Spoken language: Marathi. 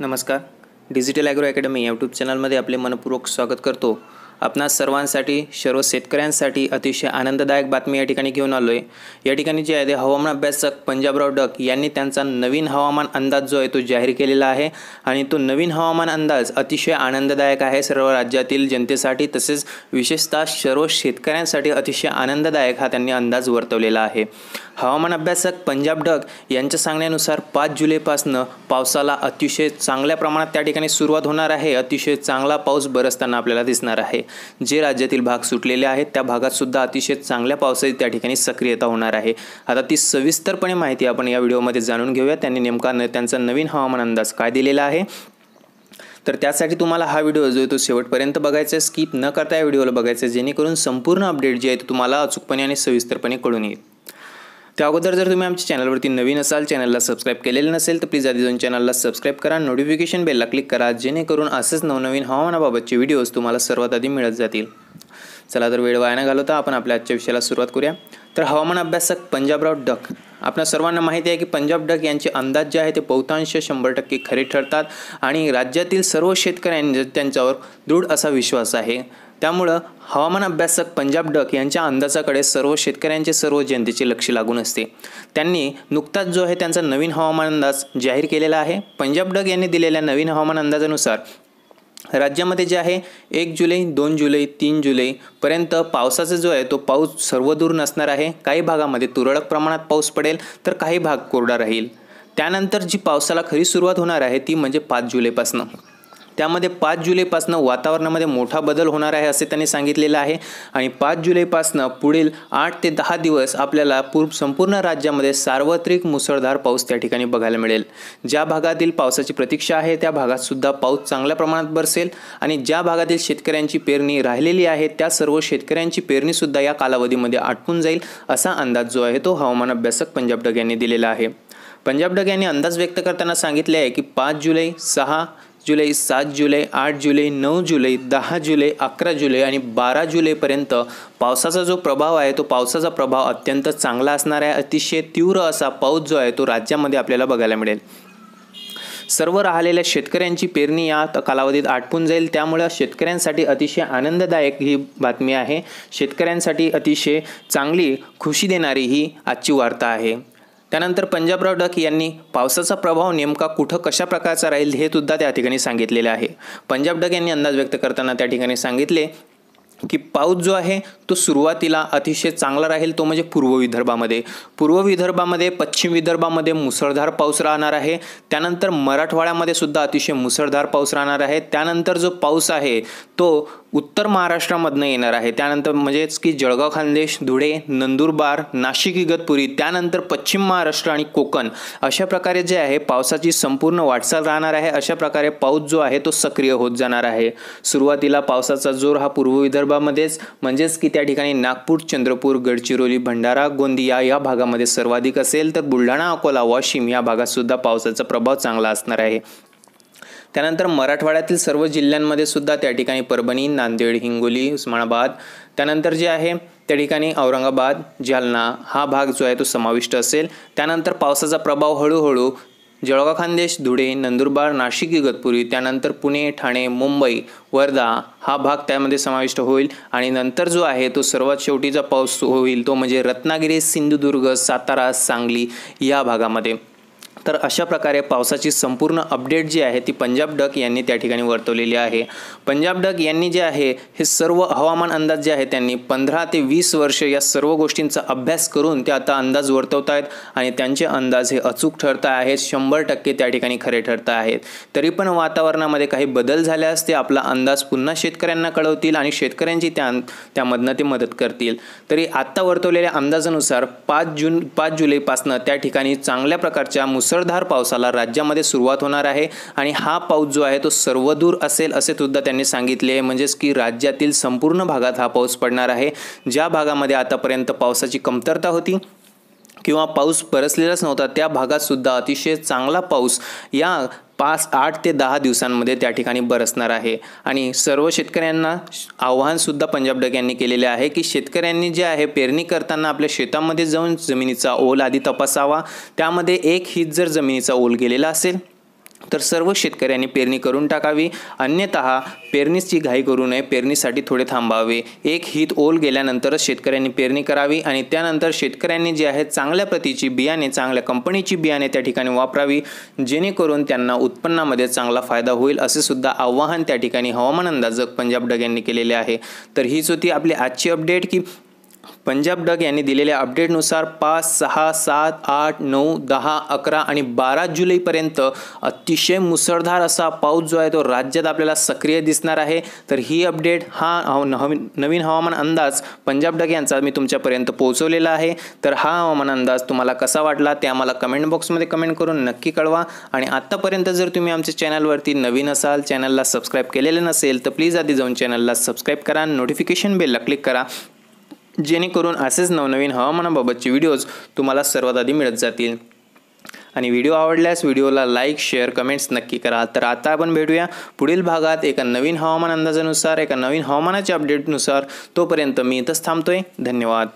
नमस्कार. डिजिटल ॲग्रो अकॅडमी यूट्यूब चॅनलमध्ये आपले मनपूर्वक स्वागत करतो. आपणा सर्वांसाठी सर्व शेतकऱ्यांसाठी अतिशय आनंददायक बातमी या ठिकाणी घेऊन आलो आहे या ठिकाणी जे आहे ते हवामान अभ्यासक पंजाबराव डक यांनी त्यांचा नवीन हवामान अंदाज जो आहे तो जाहीर केलेला आहे आणि तो नवीन हवामान अंदाज अतिशय आनंददायक आहे सर्व राज्यातील जनतेसाठी तसेच विशेषतः सर्व शेतकऱ्यांसाठी अतिशय आनंददायक हा त्यांनी अंदाज वर्तवलेला आहे. हवामान अभ्यासक पंजाब डक यांच्या सांगण्यानुसार पाच जुलैपासनं पावसाला अतिशय चांगल्या प्रमाणात त्या ठिकाणी सुरुवात होणार आहे. अतिशय चांगला पाऊस बरसताना आपल्याला दिसणार आहे. जे राज्यातील भाग सुटलेले आहेत त्या भागात सुद्धा अतिशय चांगल्या पावसाची त्या ठिकाणी सक्रियता होणार आहे. आता ती सविस्तरपणे माहिती आपण या व्हिडिओमध्ये जाणून घेऊया. त्यांनी नेमका न त्यांचा नवीन हवामान अंदाज काय दिलेला आहे? तर त्यासाठी तुम्हाला हा व्हिडिओ जो आहे तो शेवटपर्यंत बघायचा आहे. स्किप न करता या व्हिडिओला बघायचं आहे. जेणेकरून संपूर्ण अपडेट जे आहे ते तुम्हाला अचूकपणे आणि सविस्तरपणे कळून येईल. त्या अगोदर जर तुम्ही आमच्या चॅनलवरती नवीन असाल चॅनलला सबस्क्राईब केलेलं नसेल तर प्लीज आधी जाऊन चॅनलला सबस्क्राईब करा. नोटिफिकेशन बेलला क्लिक करा जेणेकरून असेच नवनवीन हवामानाबाबतचे व्हिडिओज तुम्हाला सर्वात आधी मिळत जातील. चला तर वेळ वाया न घालवता आपण आपल्या आजच्या विषयाला सुरुवात करूया. तर हवामान अभ्यासक पंजाबराव डक. आपल्या सर्वांना माहिती आहे की पंजाब डक यांचे अंदाज जे आहे ते बहुतांश शंभर टक्के खरे ठरतात आणि राज्यातील सर्व शेतकऱ्यांनी त्यांच्यावर दृढ असा विश्वास आहे. त्यामुळं हवामान अभ्यासक पंजाब डक यांच्या अंदाजाकडे सर्व शेतकऱ्यांचे सर्व जनतेचे लक्ष लागून असते. त्यांनी नुकताच जो आहे त्यांचा नवीन हवामान अंदाज जाहीर केलेला आहे. पंजाब डक यांनी दिलेल्या नवीन हवामान अंदाजानुसार राज्यामध्ये जे आहे एक जुलै दोन जुलै तीन जुलैपर्यंत पावसाचा जो आहे तो पाऊस सर्वदूर नसणार आहे. काही भागामध्ये तुरळक प्रमाणात पाऊस पडेल तर काही भाग कोरडा राहील. त्यानंतर जी पावसाला खरी सुरुवात होणार आहे ती म्हणजे पाच जुलैपासनं. त्यामध्ये पाच जुलैपासनं वातावरणामध्ये मोठा बदल होणार आहे असे त्यांनी सांगितलेलं आहे. आणि पाच जुलैपासनं पुढील आठ ते दहा दिवस आपल्याला पूर संपूर्ण राज्यामध्ये सार्वत्रिक मुसळधार पाऊस त्या ठिकाणी बघायला मिळेल. ज्या भागातील पावसाची प्रतीक्षा आहे त्या भागात सुद्धा पाऊस चांगल्या प्रमाणात बरसेल. आणि ज्या भागातील शेतकऱ्यांची पेरणी राहिलेली आहे त्या सर्व शेतकऱ्यांची पेरणीसुद्धा या कालावधीमध्ये आटपून जाईल असा अंदाज जो आहे तो हवामान अभ्यासक पंजाब डग यांनी दिलेला आहे. पंजाब डग यांनी अंदाज व्यक्त करताना सांगितले आहे की पाच जुलै सहा जुलै सात जुलै आठ जुलै नऊ जुलै दहा जुलै अकरा जुलै आणि बारा जुलैपर्यंत पावसाचा जो प्रभाव आहे तो पावसाचा प्रभाव अत्यंत चांगला असणार आहे. अतिशय तीव्र असा पाऊस जो आहे तो राज्यामध्ये आपल्याला बघायला मिळेल. सर्व राहिलेल्या शेतकऱ्यांची पेरणी या कालावधीत आटपून जाईल. त्यामुळं शेतकऱ्यांसाठी अतिशय आनंददायक ही बातमी आहे. शेतकऱ्यांसाठी अतिशय चांगली खुशी देणारी ही आजची वार्ता आहे. त्यानंतर पंजाबराव डक यांनी पावसाचा प्रभाव नेमका कुठं कशा प्रकारचा राहील हे सुद्धा त्या ठिकाणी सांगितलेले आहे. पंजाब डक यांनी अंदाज व्यक्त करताना त्या ठिकाणी सांगितले की पाऊस जो आहे तो सुरुवातीला अतिशय चांगला राहील. तो म्हणजे पूर्व विदर्भामध्ये. पूर्व विदर्भामध्ये पश्चिम विदर्भामध्ये मुसळधार पाऊस राहणार आहे. त्यानंतर मराठवाड्यामध्ये सुद्धा अतिशय मुसळधार पाऊस राहणार आहे. त्यानंतर जो पाऊस आहे तो उत्तर महाराष्ट्रामधनं येणार आहे. त्यानंतर म्हणजेच की जळगाव खानदेश धुळे नंदुरबार नाशिक इगतपुरी त्यानंतर पश्चिम महाराष्ट्र आणि कोकण अशा प्रकारे जे आहे पावसाची संपूर्ण वाटचाल राहणार आहे. अशा प्रकारे पाऊस जो आहे तो सक्रिय होत जाणार आहे. सुरुवातीला पावसाचा जोर हा पूर्व विदर्भ विदर्भामध्येच म्हणजेच की त्या ठिकाणी नागपूर चंद्रपूर गडचिरोली भंडारा गोंदिया या भागामध्ये सर्वाधिक असेल तर बुलढाणा अकोला वाशिम या भागातसुद्धा पावसाचा प्रभाव चांगला असणार आहे. त्यानंतर मराठवाड्यातील सर्व जिल्ह्यांमध्ये सुद्धा त्या ठिकाणी परभणी नांदेड हिंगोली उस्मानाबाद त्यानंतर जे आहे त्या ठिकाणी औरंगाबाद जालना हा भाग जो आहे तो समाविष्ट असेल. त्यानंतर पावसाचा प्रभाव हळूहळू जळगाव खानदेश धुळे नंदुरबार नाशिक इगतपुरी त्यानंतर पुणे ठाणे मुंबई वर्धा हा भाग त्यामध्ये समाविष्ट होईल. आणि नंतर जो आहे तो सर्वात शेवटीचा पाऊस होईल तो म्हणजे रत्नागिरी सिंधुदुर्ग सातारा सांगली या भागामध्ये. तर अशा प्रकारे पावसाची संपूर्ण अपडेट जी आहे ती पंजाब डक यांनी त्या ठिकाणी वर्तवलेली आहे. पंजाब डक यांनी जे आहे हे सर्व हवामान अंदाज जे आहे त्यांनी पंधरा ते वीस वर्ष या सर्व गोष्टींचा अभ्यास करून ते आता अंदाज वर्तवत आहेत आणि त्यांचे अंदाज हे अचूक ठरत आहेत शंभर टक्के त्या ठिकाणी खरे ठरत आहेत. तरी पण वातावरणामध्ये काही बदल झाल्यास ते आपला अंदाज पुन्हा शेतकऱ्यांना कळवतील आणि शेतकऱ्यांची त्या त्यामधनं ते मदत करतील. तरी आत्ता वर्तवलेल्या अंदाजानुसार पाच जून पाच जुलैपासनं त्या ठिकाणी चांगल्या प्रकारच्या मुसळधार पावसाला राज्यामध्ये सुरुवात होणार आहे आणि हा पाऊस जो आहे तो सर्वदूर असेल असे सुद्धा त्यांनी सांगितले आहे. म्हणजेच की राज्यातील संपूर्ण भागात हा पाऊस पडणार आहे. ज्या भागामध्ये आतापर्यंत पावसाची कमतरता होती किंवा पाऊस बरसलेलाच नव्हता त्या भागात सुद्धा अतिशय चांगला पाऊस या पाच आठ ते दहा दिवसांमध्ये त्या ठिकाणी बरसणार आहे. आणि सर्व शेतकऱ्यांना आव्हानसुद्धा पंजाब डग यांनी केलेले आहे की शेतकऱ्यांनी जे आहे पेरणी करताना आपल्या शेतामध्ये जाऊन जमिनीचा ओल आधी तपासावा. त्यामध्ये एक हित जर जमिनीचा ओल गेलेला असेल तर सर्व शेतकऱ्यांनी पेरणी करून टाकावी. अन्यतः पेरणीची घाई करू नये. पेरणीसाठी थोडे थांबावे. एक हित ओल गेल्यानंतरच शेतकऱ्यांनी पेरणी करावी आणि त्यानंतर शेतकऱ्यांनी जे आहे चांगल्या प्रतीची बियाणे चांगल्या कंपनीची बियाणे त्या ठिकाणी वापरावी. जेणेकरून त्यांना उत्पन्नामध्ये चांगला फायदा होईल असे सुद्धा आव्हान त्या ठिकाणी हवामान अंदाजक पंजाब डग यांनी केलेले आहे. तर हीच होती आपली आजची अपडेट की पंजाब डग यांनी दिलेल्या अपडेटनुसार पाच सहा सात आठ नऊ दहा अकरा आणि बारा जुलैपर्यंत अतिशय मुसळधार असा पाऊस जो आहे तो राज्यात आपल्याला सक्रिय दिसणार आहे. तर ही अपडेट हा हव नवीन नवीन हवामान अंदाज पंजाब डग यांचा मी तुमच्यापर्यंत पोहोचवलेला आहे. तर हा हवामान अंदाज तुम्हाला कसा वाटला ते आम्हाला कमेंट बॉक्समध्ये कमेंट करून नक्की कळवा. आणि आत्तापर्यंत जर तुम्ही आमच्या चॅनलवरती नवीन असाल चॅनलला सबस्क्राईब केलेलं नसेल तर प्लीज आधी जाऊन चॅनलला सबस्क्राईब करा. नोटिफिकेशन बेलला क्लिक करा. जेणेकरून असेच नवनवीन हवामानाबाबतचे व्हिडिओज तुम्हाला सर्वात आधी मिळत जातील. आणि व्हिडिओ आवडल्यास व्हिडिओला लाईक शेअर कमेंट्स नक्की करा. तर आता आपण भेटूया पुढील भागात एका नवीन हवामान अंदाजानुसार एका नवीन हवामानाच्या अपडेटनुसार तोपर्यंत मी इथंच थांबतोय. धन्यवाद.